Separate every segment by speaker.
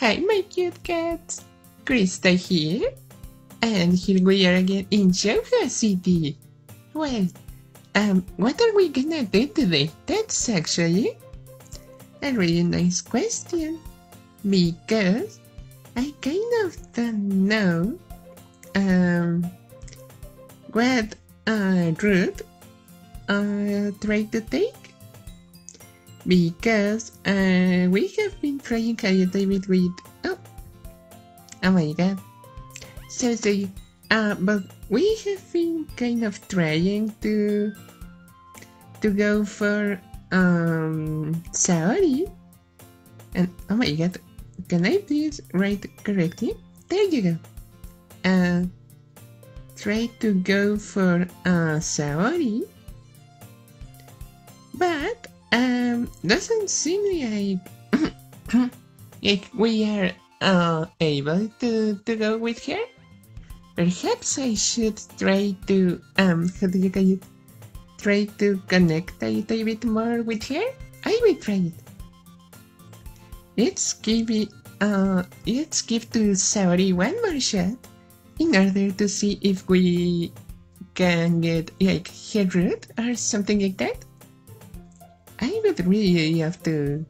Speaker 1: Hi, my cute cats. Krista here. And here we are again in Shoujo City. Well, um, what are we gonna do today? That's actually a really nice question. Because I kind of don't know um, what uh, route uh, try to take because uh, we have been trying a little bit with oh oh my god. So sorry uh, but we have been kind of trying to to go for um Saori. And oh my god can I please write correctly? There you go. Uh try to go for uh Saori. But um, doesn't seem like we are uh, able to, to go with her. Perhaps I should try to um how do you it? Try to connect a little bit more with her. I will try it. Let's give it uh let's give to Saori one more shot in order to see if we can get like her route or something like that. I would really have to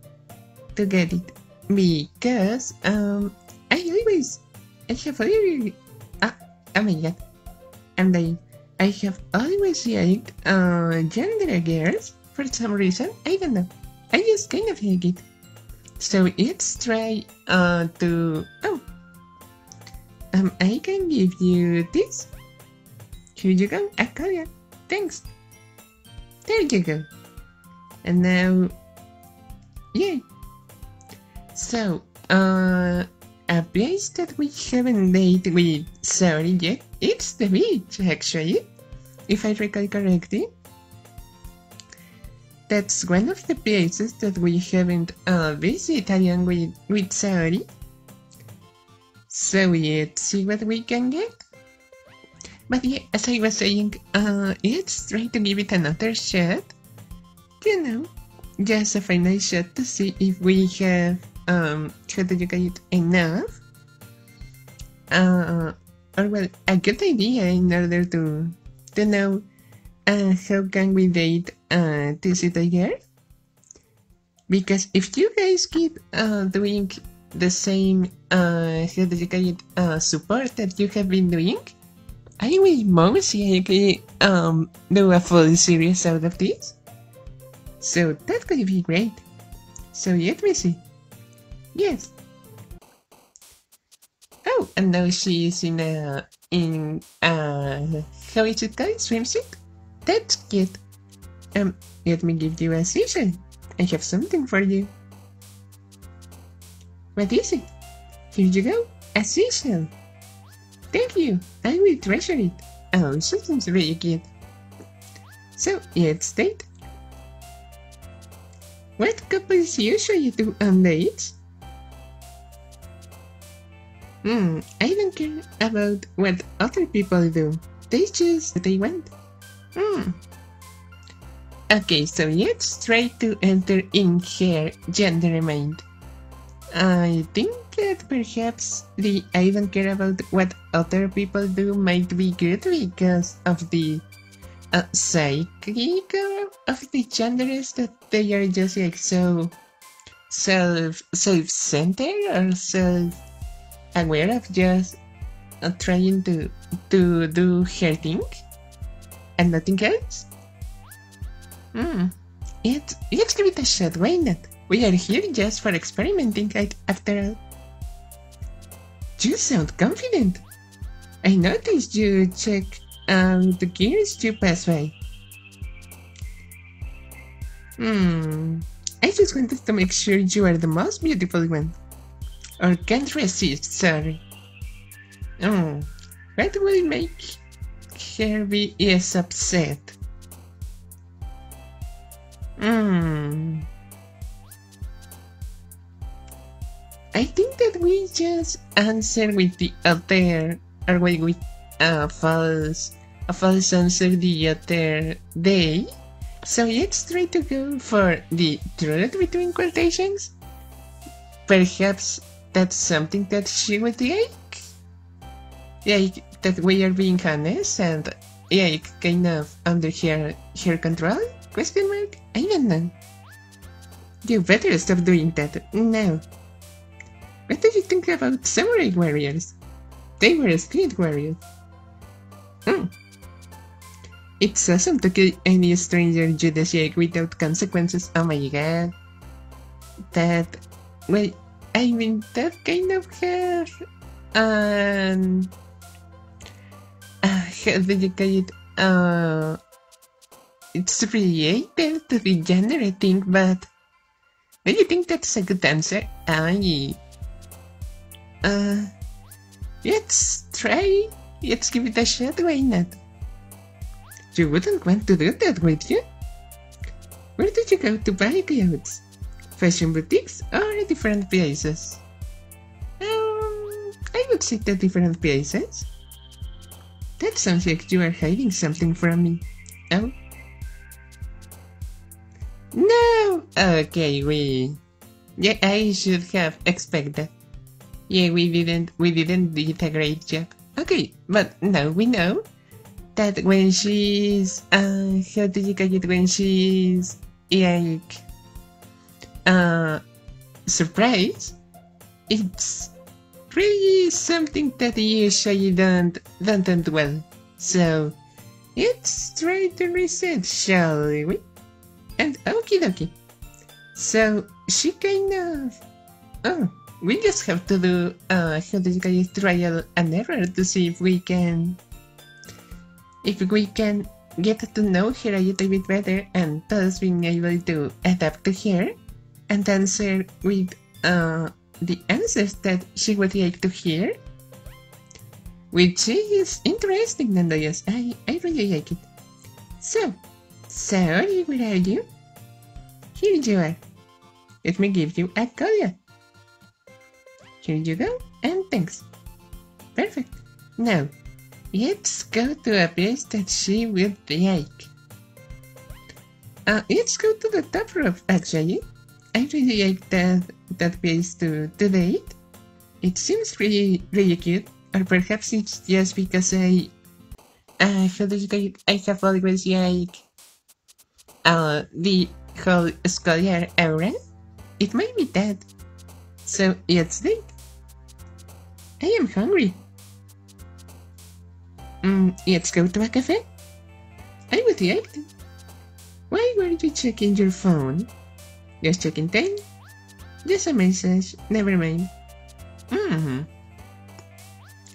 Speaker 1: to get it because um I always I have always ah oh my god and I I have always liked uh yandere girls for some reason I don't know. I just kind of like it. So let's try uh to oh. Um I can give you this. Here you go. Akalia thanks. There you go and now, yeah So, uh, a place that we haven't made with Saori yet, it's the beach, actually, if I recall correctly. That's one of the places that we haven't uh, visited with, with Saori. So let's see what we can get. But yeah, as I was saying, uh, let's try to give it another shot you know, just a final shot to see if we have, um, it, enough, uh, or well, a good idea in order to, to know, uh, how can we date, uh, this year? Because if you guys keep, uh, doing the same, uh, call uh, support that you have been doing, I will most likely, um, do a full series out of this. So that's to be great. So me see. Yes. Oh, and now she is in a in a how is it called swimsuit. That's cute. Um, let me give you a season. I have something for you. What is it? Here you go, a seashell. Thank you. I will treasure it. Oh, seems really cute. So let's date. What couples usually do on dates? Hmm, I don't care about what other people do. They what they want. Hmm. Okay, so let's try to enter in her yandere mind. I think that perhaps the I don't care about what other people do might be good because of the uh, psychic of the yanderes that they are just like so self self-centered or self-aware of just uh, trying to to do her thing and nothing else. Hmm. It, let's give it a shot, why not? We are here just for experimenting after all. You sound confident. I noticed you check um, the gears to pass by. Hmm. I just wanted to make sure you are the most beautiful one. Or can't resist, sorry. Oh, what will make her be is upset? Hmm. I think that we just answer with the other, or with a false a false answer the other day. So let's try to go for the truth between quotations. Perhaps that's something that she would like? Like, that we are being honest and, like, kind of under her, her control? Question mark? I don't know. You better stop doing that. now. What do you think about samurai warriors? They were spirit warriors. Hmm. Awesome to kill any stranger judiciary without consequences. Oh my god. That, well, I mean, that kind of have, um, uh, how do you call it? Uh, it's related to the yandere, I think, but do you think that's a good answer? I, uh, let's try. Let's give it a shot, why not? You wouldn't want to do that, would you? Where did you go to buy clothes? Fashion boutiques or different places? Um, I would say the different places. That sounds like you are hiding something from me. Oh? No! Okay, we... Yeah, I should have expected. Yeah, we didn't, we didn't did a great job. Okay, but now we know that when she's, uh, how do you call it, when she's, like, uh, surprised, it's really something that usually don't, don't end well. So, let's try to reset, shall we? And okie dokie. So, she kind of, oh, we just have to do, uh, you call trial and error to see if we can if we can get to know her a little bit better and thus being able to adapt to her and answer with uh, the answers that she would like to hear, which is interesting nonetheless. I, I really like it. So, sorry, where are you? Here you are. Let me give you a color. Here you go, and thanks. Perfect. Now, Let's go to a place that she would like. Uh, let's go to the top roof, actually. I really like that, that place to, to date. It seems really, really cute. Or perhaps it's just because I... Uh, how do you? I have always like... Uh, the whole scholar aura. It might be that. So, let's think. I am hungry. Mm, let's go to a cafe. I would like to. Why were you checking your phone? Just checking time? Just a message, never mind. Hmm.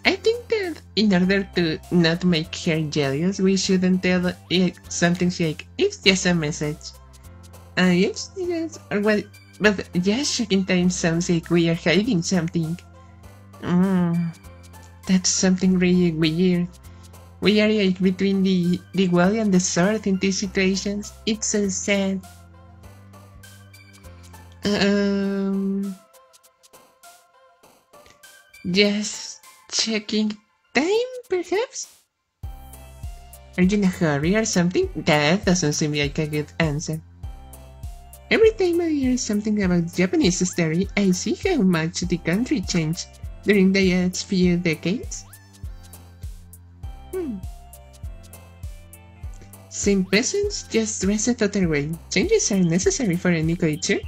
Speaker 1: I think that in order to not make her jealous, we shouldn't tell it something like, it's just a message. Uh, yes, yes, well, but yes, checking time sounds like we are hiding something. Hmm. That's something really weird. We are like between the, the well and the sword in these situations. It's so sad. Um, just checking time, perhaps? Are you in a hurry or something? That doesn't seem like a good answer. Every time I hear something about Japanese history, I see how much the country changed during the last few decades. Hmm. Same presence, just dressed other way. Changes are necessary for any culture.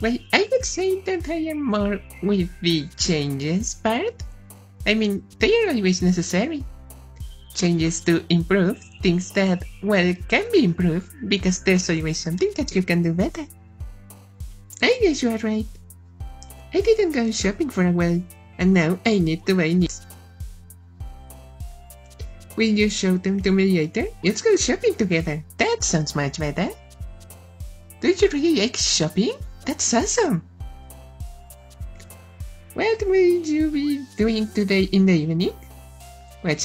Speaker 1: Well, I would say that I am more with the changes part. I mean, they are always necessary. Changes to improve things that, well, can be improved because there's always something that you can do better. I guess you are right. I didn't go shopping for a while, and now I need to buy new. Will you show them to me later? Let's go shopping together. That sounds much better. Do you really like shopping? That's awesome. What will you be doing today in the evening? At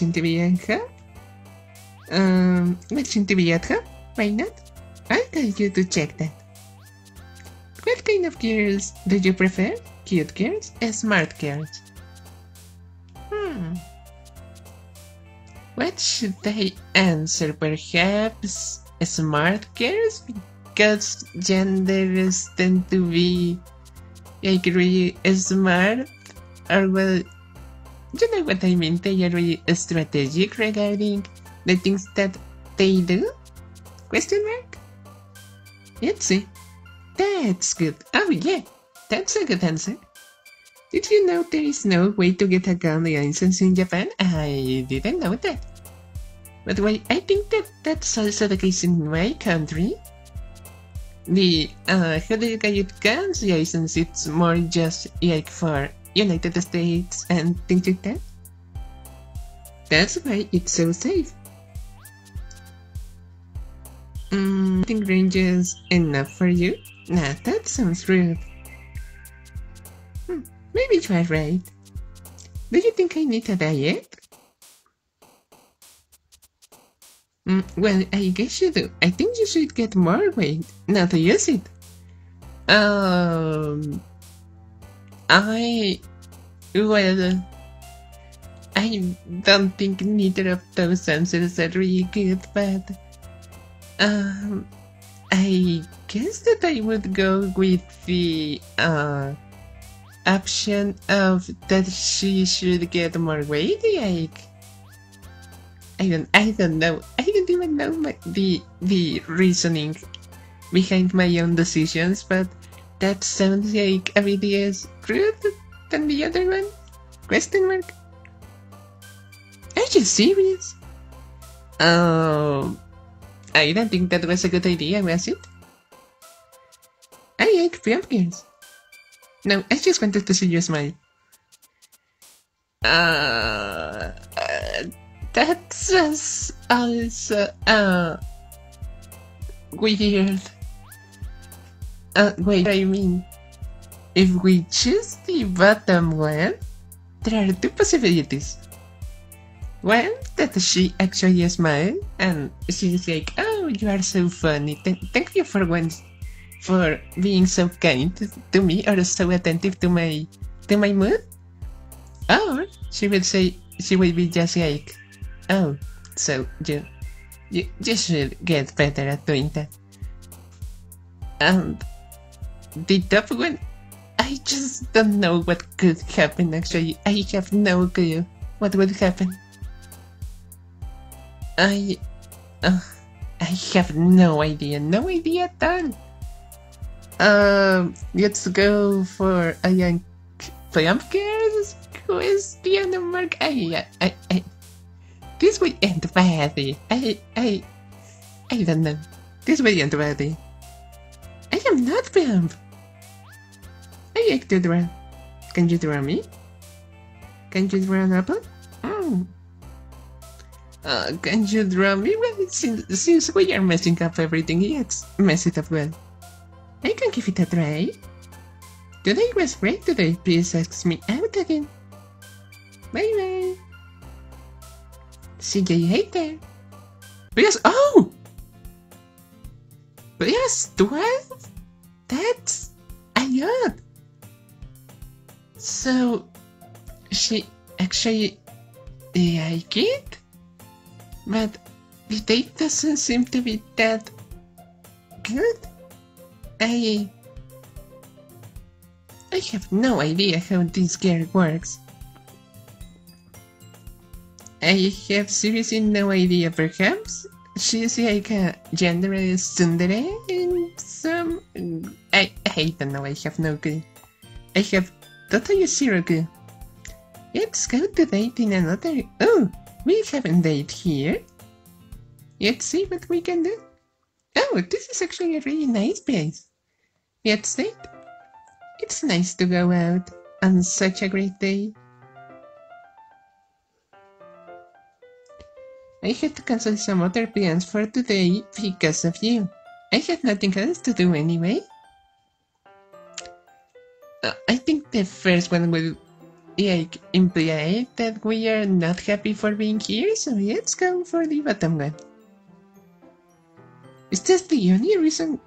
Speaker 1: home? Um, at home? Why not? I'll tell you to check that. What kind of girls do you prefer? Cute girls or smart girls? Hmm. What should I answer? Perhaps smart girls? Because yanderes tend to be like really smart or well, you know what I mean? They are really strategic regarding the things that they do? Question mark? Let's see. That's good. Oh yeah, that's a good answer. Did you know there is no way to get a gun license in Japan? I didn't know that. But wait, I think that that's also the case in my country. The uh, how do you get guns license? It's more just like for United States and things like that. That's why it's so safe. Mm, think ranges enough for you? Nah, that sounds rude. Hmm, maybe you are right. Do you think I need a diet? Mm, well, I guess you do. I think you should get more weight, not use it. Um, I, well, I don't think neither of those answers are really good, but, um, I guess that I would go with the, uh, option of that she should get more weight, like, I don't, I don't know. I don't even know my, the the reasoning behind my own decisions, but that sounds like a less rude than the other one. Question mark. Are you serious? Oh, I don't think that was a good idea, was it? I like pumpkins. No, I just wanted to see you smile. Uh, uh that's also uh weird. Uh, wait, I mean, if we choose the bottom one, there are two possibilities. One, that she actually smiled and she's like, "Oh, you are so funny. Th- thank you for once for being so kind to me or so attentive to my to my mood." Or she will say, she will be just like, Oh, so you, you, you should get better at doing that. And the top one, I just don't know what could happen actually. I have no clue what would happen. I, uh, I have no idea, no idea at all. Um, let's go for a young Plumpkins question mark. I, I, I, this will end badly. I, I, I don't know. This will end badly. I am not Bump. I like draw. Can you draw me? Can you draw an apple? Mm. Uh, can you draw me? Well, since, since we are messing up everything, let's mess it up well. I can give it a try. Today was great today. Please ask me out again. Bye bye. See you later. Yes. Oh! Yes, 12? That's a lot. So, she actually like it? But the date doesn't seem to be that good. I... I have no idea how this girl works. I have seriously no idea. Perhaps she's like a general tsundere in some. I, I don't know. I have no clue. I have totally zero clue. Let's go to date in another. Oh, we have a date here. Let's see what we can do. Oh, this is actually a really nice place. Let's date. It's nice to go out on such a great day. I had to cancel some other plans for today because of you. I had nothing else to do anyway. Uh, I think the first one will like imply that we are not happy for being here, so let's go for the bottom one. Is this the only reason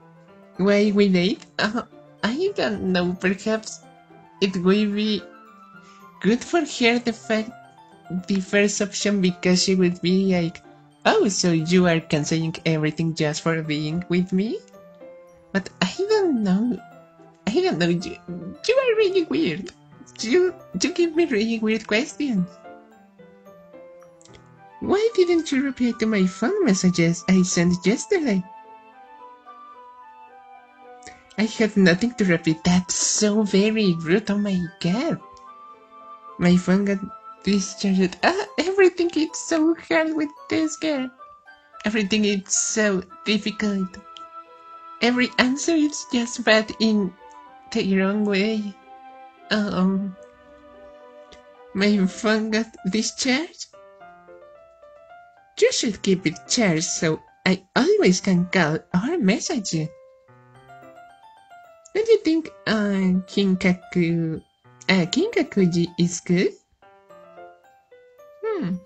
Speaker 1: why we date? Uh, I don't know, perhaps it will be good for her the fact the first option because she would be like, oh, so you are canceling everything just for being with me? But I don't know. I don't know. You, you are really weird. you you give me really weird questions. Why didn't you reply to my phone messages I sent yesterday? I have nothing to repeat. That's so very rude. Oh my god. My phone got discharged. Ah, everything is so hard with this girl. Everything is so difficult. Every answer is just bad in the wrong way. Um, my phone got discharged. You should keep it charged so I always can call or message you. Don't you think uh, Kinkaku, uh, Kinkakuji is good? Hmm.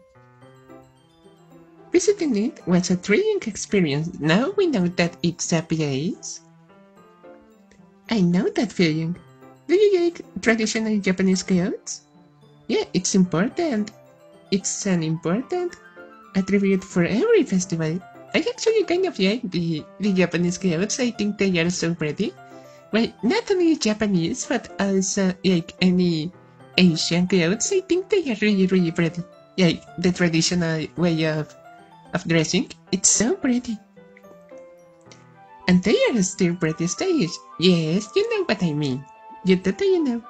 Speaker 1: Visiting it was a thrilling experience. Now we know that it's a place. I know that feeling. Do you like traditional Japanese clothes? Yeah, it's important. It's an important attribute for every festival. I actually kind of like the, the Japanese clothes. I think they are so pretty. Well, not only Japanese, but also like any Asian clothes. I think they are really, really pretty. Like the traditional way of of dressing. It's so pretty. And they are still pretty stylish. Yes, you know what I mean. You totally know.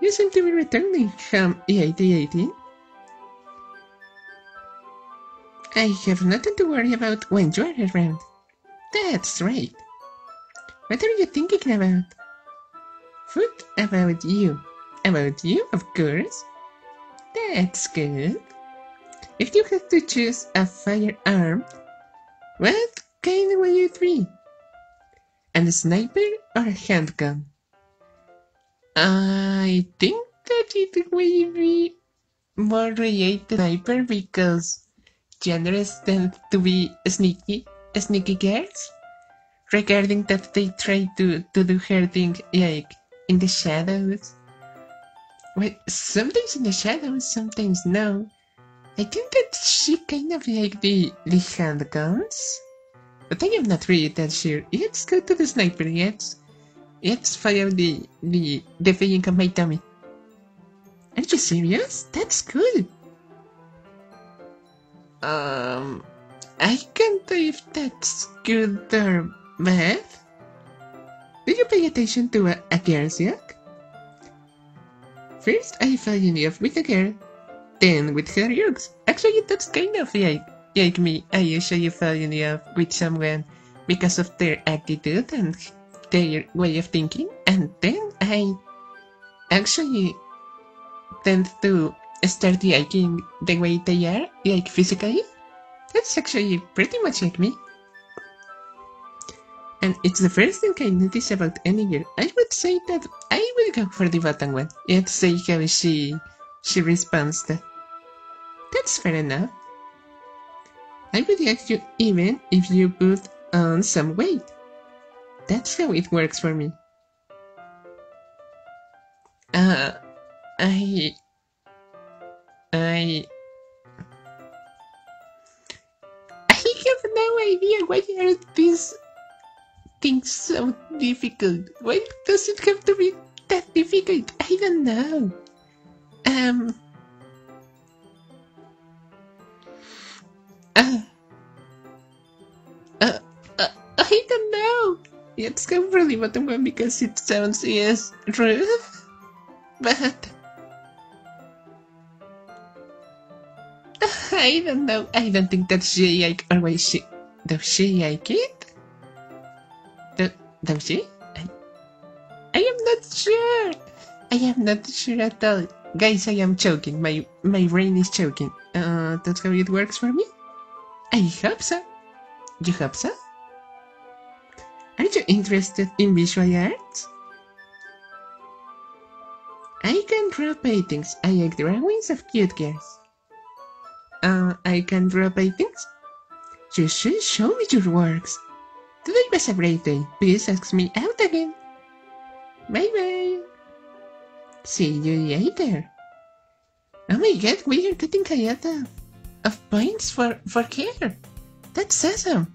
Speaker 1: You seem to be returning from EIT18. I have nothing to worry about when you are around. That's right. What are you thinking about? Food about you. About you, of course. That's good. If you had to choose a firearm, what kind would you be? A sniper or a handgun? I think that it will be more related sniper because generals tend to be sneaky, sneaky girls. Regarding that they try to, to do her thing like in the shadows. Well, sometimes in the shadows, sometimes no. I think that she kind of like the, the handguns. But I am not really that sure. Let's go to the sniper, let's, let's fire the, the, the feeling of my tummy. Are you serious? That's good. Um, I can't tell if that's good or bad. Did you pay attention to a, a girl's yuck? First, I fell in love with a girl, then with her yucks. Actually, that's kind of like, like me. I usually fall in love with someone because of their attitude and their way of thinking, and then I actually tend to start liking the way they are, like physically. That's actually pretty much like me. And it's the first thing I notice about any girl. I would say that I will go for the bottom one. Let's see how she she responds. That's fair enough. I would like you even if you put on some weight. That's how it works for me. Uh, I... I... I have no idea why are these things so difficult. Why does it have to be that difficult? I don't know. Um... Uh, uh, uh, I don't know. For the bottom one because it sounds yes rude, but I don't know. I don't think that she like wait she does she like it? Do, does she? I, I am not sure. I am not sure at all. Guys, I am choking. My my brain is choking. Uh, that's how it works for me. I hope so. You hope so? Are you interested in visual arts? I can draw paintings. I like drawings of cute girls. Uh, I can draw paintings? You should show me your works. Today was a great day. Please ask me out again. Bye bye. See you later. Oh my god, we are getting a lot of, points for, for care. That's awesome.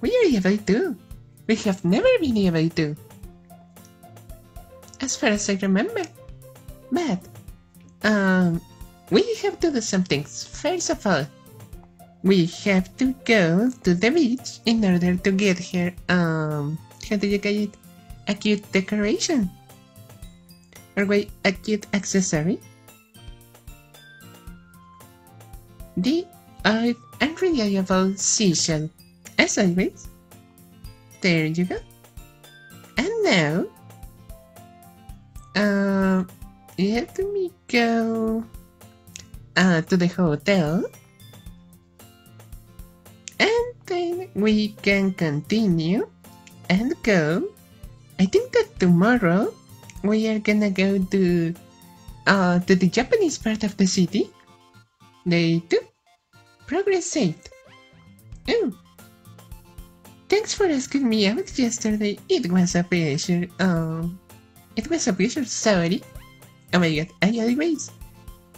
Speaker 1: We are able to. We have never been able to. As far as I remember. But, um, we have to do some things. First of all, we have to go to the beach in order to get her, um, how do you call it? A cute decoration. Or wait, a cute accessory. The uh, unreliable seashell. As always. There you go. And now, uh, let me go uh, to the hotel. And then we can continue and go. I think that tomorrow we are gonna go to uh, to the Japanese part of the city. Day two. Progress 8. Oh. Thanks for asking me out yesterday. It was a pleasure. Um, it was a pleasure, sorry. Oh my god, I always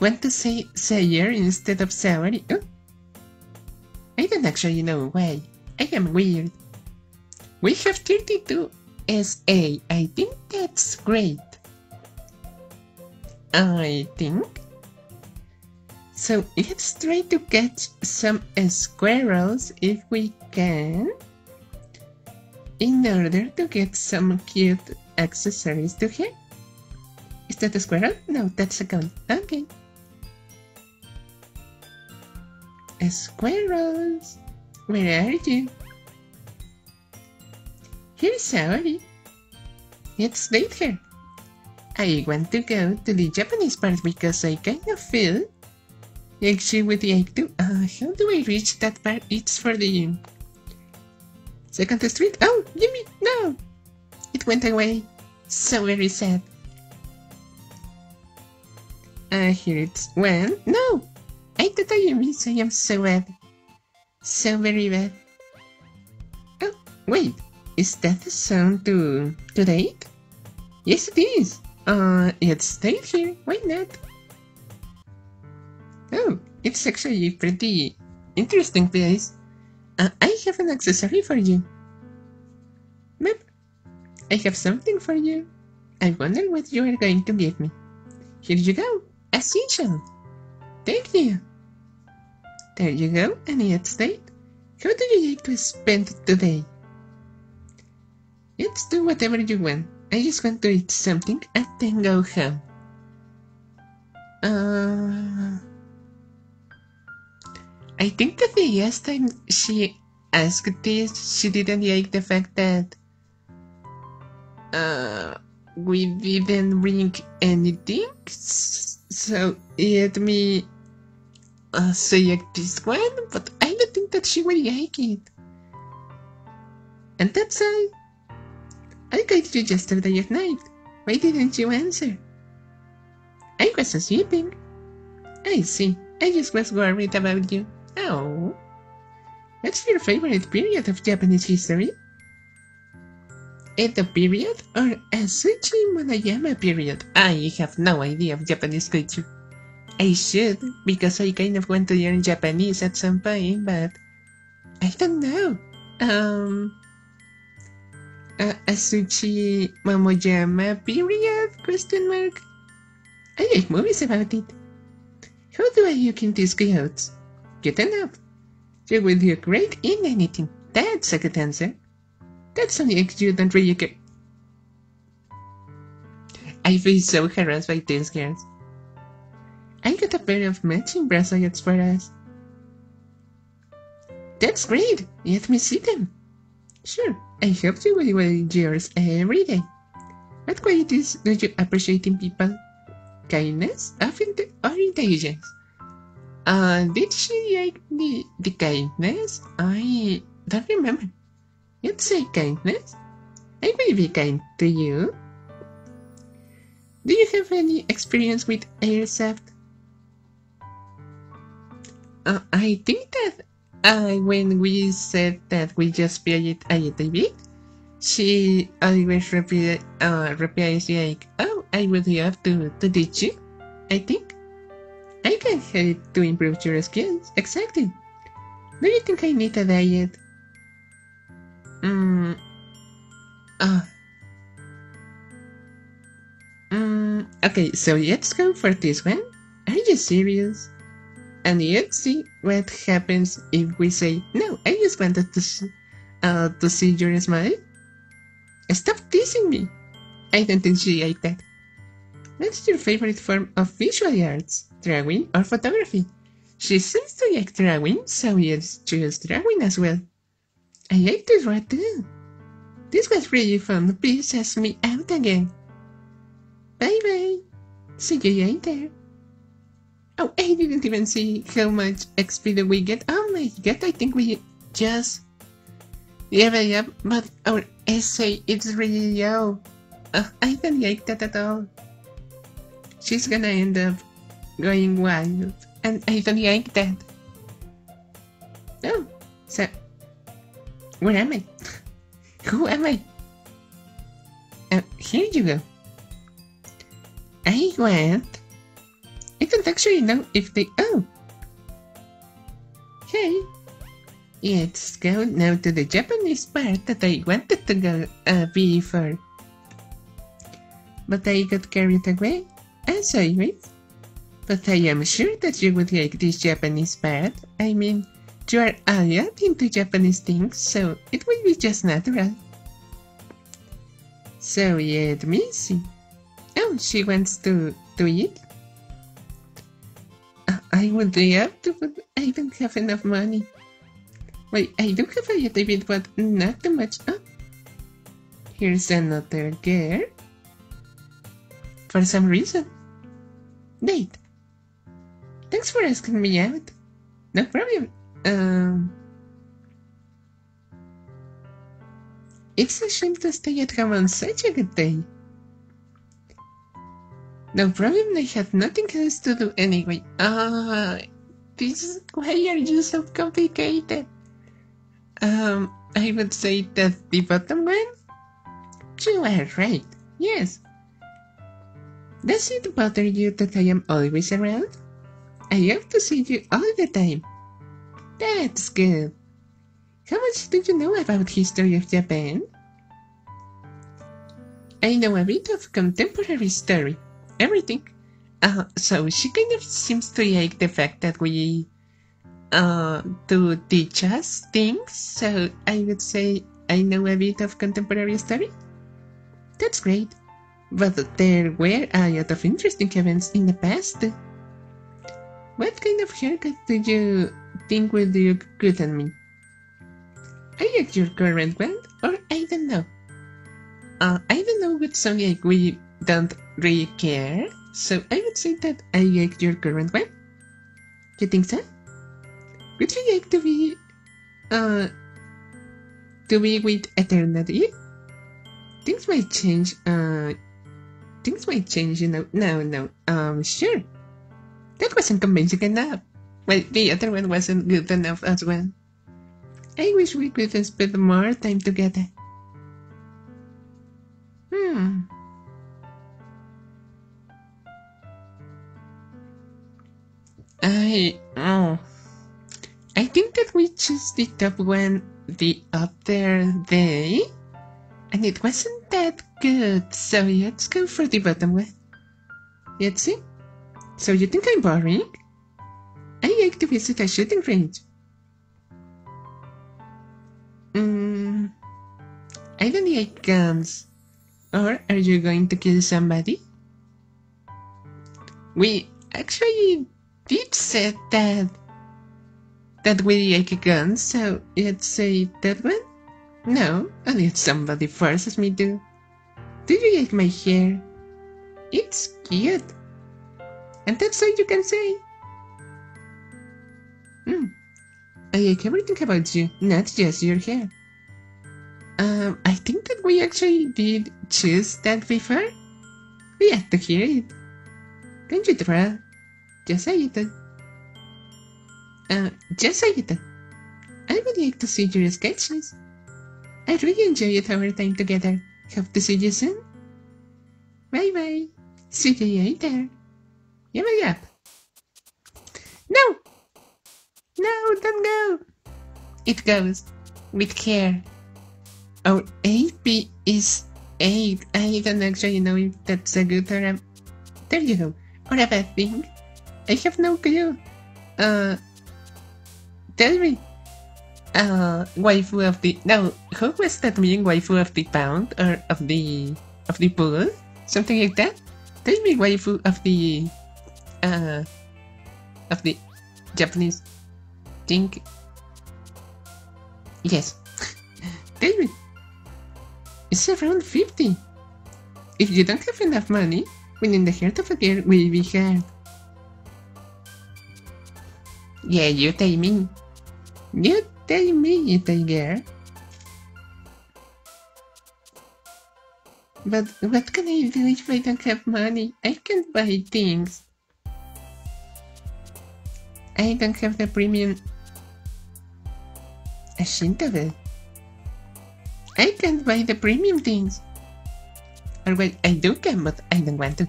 Speaker 1: want to say Sayori instead of Saori. Oh. I don't actually know why. I am weird. We have 32 SA. I think that's great. I think. So let's try to catch some squirrels if we can. In order to get some cute accessories to her. Is that a squirrel? No, that's a gun. Okay. Squirrels, where are you? Here's Saori. Let's date her. I want to go to the Japanese part because I kind of feel like she would egg too. Uh, how do I reach that part? It's for the second street. Oh, Jimmy, no! It went away. So very sad. Uh, here it's when? No! I thought I miss I am so bad. So very bad. Oh, wait. Is that the sound to, to date? Yes, it is. Uh, let's stay here. Why not? Oh, it's actually a pretty interesting place. Uh, I have an accessory for you. Map, I have something for you. I wonder what you are going to give me. Here you go, a seashell. Thank you. There you go, and let's date. How do you like to spend today? Let's do whatever you want. I just want to eat something and then go home. Uh, I think that the last time she asked this, she didn't like the fact that uh, we didn't bring anything. So let me uh, select this one, but I don't think that she will like it. And that's all. I called you yesterday at night. Why didn't you answer? I was sleeping. I see. I just was worried about you. Oh. What's your favorite period of Japanese history? Edo period or Azuchi Momoyama period? I have no idea of Japanese culture. I should, because I kind of want to learn Japanese at some point, but I don't know. Um, uh, Azuchi Momoyama period? Question mark. I like movies about it. How do I look in these clothes? Good enough. You will look great in anything. That's a good answer. That's you don't really. I feel so harassed by these girls. I got a pair of matching bracelets for us. That's great. Let me see them. Sure, I hope you will wear yours every day. What qualities do you appreciate in people? Kindness or intelligence? Uh, did she like the, the kindness? I don't remember. Let's say kindness. I will be kind to you. Do you have any experience with airsoft? Uh, I think that uh, when we said that we just play it a little bit, she always repeat, uh, like, "Oh, I would love to to teach you." I think I can help to improve your skills. Exactly. Do you think I need a diet? Hmm. Ah. Hmm. Mm, okay, so let's go for this one. Are you serious? And let's see what happens if we say, no, I just wanted to, uh, to see your smile. Stop teasing me. I don't think she that. What's your favorite form of visual arts? Drawing or photography? She seems to like drawing, so let's choose drawing as well. I like to draw too. This was really fun. Please ask me out again. Bye bye. See you later. Oh, I didn't even see how much XP we get. Oh my god, I think we just level up, but our essay is really low. I don't like that at all. She's gonna end up going wild, and I don't like that. Oh, so where am I? Who am I? Uh, here you go. I want. I don't actually know if they. Oh! Hey! Let's go now to the Japanese part that I wanted to go uh, before. But I got carried away, as always. But I am sure that you would like this Japanese part. I mean, you are all into Japanese things, so it will be just natural. So let me. Oh, she wants to, to eat? Uh, I would love to, but I don't have enough money. Wait, I do have a little bit, but not too much. Oh. Here's another girl. For some reason. Wait. Thanks for asking me out. No problem. Um... It's a shame to stay at home on such a good day. No problem, I have nothing else to do anyway. Ah, uh, this is why are you so complicated? Um, I would say that the bottom one? You are right, yes. Does it bother you that I am always around? I love to see you all the time. That's good. How much do you know about history of Japan? I know a bit of contemporary story. Everything. Uh, so she kind of seems to like the fact that we uh, do teach us things. So I would say I know a bit of contemporary story. That's great. But there were a lot of interesting events in the past. What kind of haircut do you think will look good on me? I like your current one, or I don't know. Uh, I don't know what song like we don't really care, so I would say that I like your current one. You think so? Would you like to be, uh, to be with eternity? Things might change, uh, things might change, you know. No, no, um, sure. That wasn't convincing enough. Well, the other one wasn't good enough as well. I wish we could spend more time together. Hmm. I oh. I think that we chose the top one the other day, and it wasn't good. So let's go for the bottom one. Let's see. So you think I'm boring? I like to visit a shooting range. Mm, I don't like guns. Or are you going to kill somebody? We actually did say that that we like guns, so let's say that one? No, if somebody forces me to. Do you like my hair? It's cute. And that's all you can say. Hmm. I like everything about you, not just your hair. Um, I think that we actually did choose that before. We have to hear it. Can you try? Just say it. Uh, just say it. I would like to see your sketches. I really enjoyed our time together. Hope to see you soon. Bye bye. See you. Yum yum. No! No, don't go! It goes with care. Our AP is 8. I don't actually know if that's a good term. There you go. Or a bad thing. I have no clue. Uh, tell me. Uh, waifu of the no. Who was that being waifu of the pound or of the of the pool? Something like that. Tell me waifu of the uh of the Japanese thing. Yes. Me. It's around 50. If you don't have enough money, winning the heart of a girl will be hard. Yeah, you tell me. You tell me, little girl. But what can I do if I don't have money? I can't buy things. I don't have the premium a Shintabel. I can't buy the premium things. Or well, I do can, but I don't want to.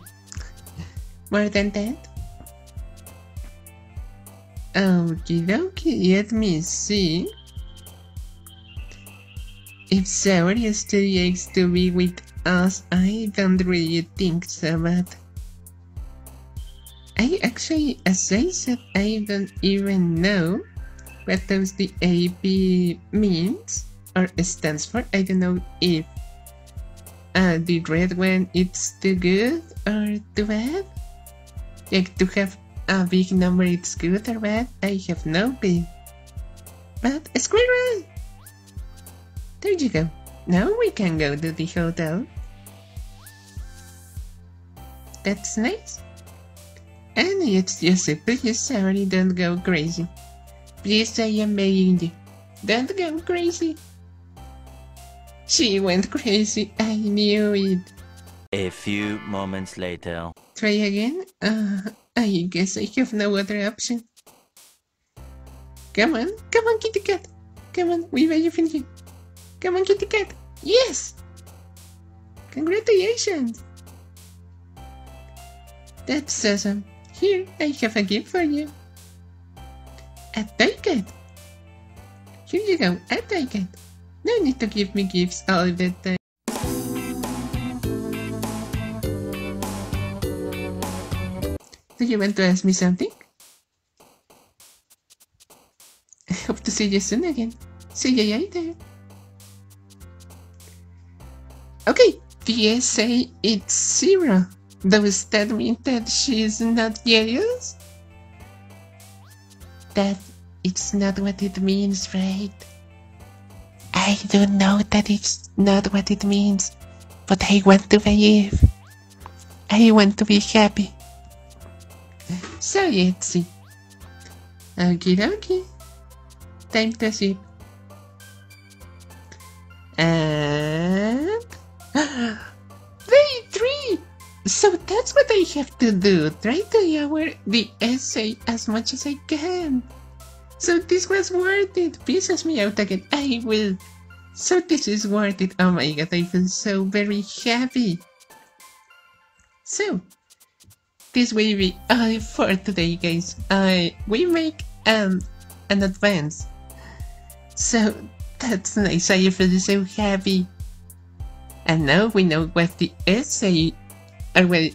Speaker 1: More than that? Okie dokie, let me see. If Saori still likes to be with us, I don't really think so, but... I actually, as I said, I don't even know what does the AB means or stands for. I don't know if uh, the red one it's too good or too bad. Like to have a big number it's good or bad, I have no clue. But a squirrel! There you go. Now we can go to the hotel. That's nice. And it's just a please sorry don't go crazy. Please I am begging you. Don't go crazy. She went crazy, I knew it.
Speaker 2: A few moments later.
Speaker 1: Try again? Uh, I guess I have no other option. Come on, come on, kitty cat. Come on, we made you. Come on, kitty cat. Yes! Congratulations! That's awesome. Here, I have a gift for you. A take it. Here you go, I take it. No need to give me gifts all the time. Do you want to ask me something? I hope to see you soon again. See you later. Okay, PSA it's zero. Does that mean that she's not jealous? That it's not what it means, right? I do not know that it's not what it means, but I want to believe. I want to be happy. So let's. Okie dokie. Time to sleep. And... Day 3! So that's what I have to do. Try to lower the essay as much as I can. So this was worth it. Pisses me out again. I will. So this is worth it. Oh my god, I feel so very happy. So, this will be all for today, guys. I we make um an advance. So that's nice. I feel so happy. And now we know what the essay, or well,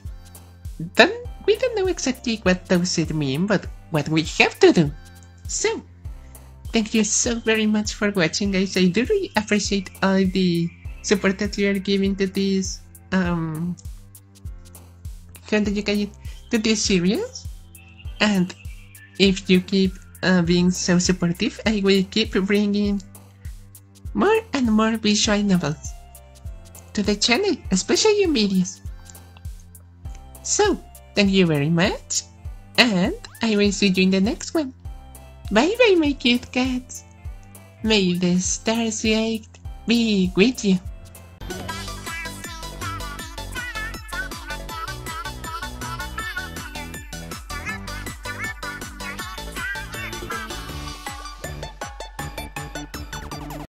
Speaker 1: don't, we don't know exactly what those it mean, but what we have to do. So, thank you so very much for watching, guys. I do really appreciate all the support that you are giving to this, um, do you it, to this series. And if you keep uh, being so supportive, I will keep bringing more and more visual novels to the channel, especially videos. So, thank you very much, and I will see you in the next one. Bye bye, my cute cats. May the stars light be with you.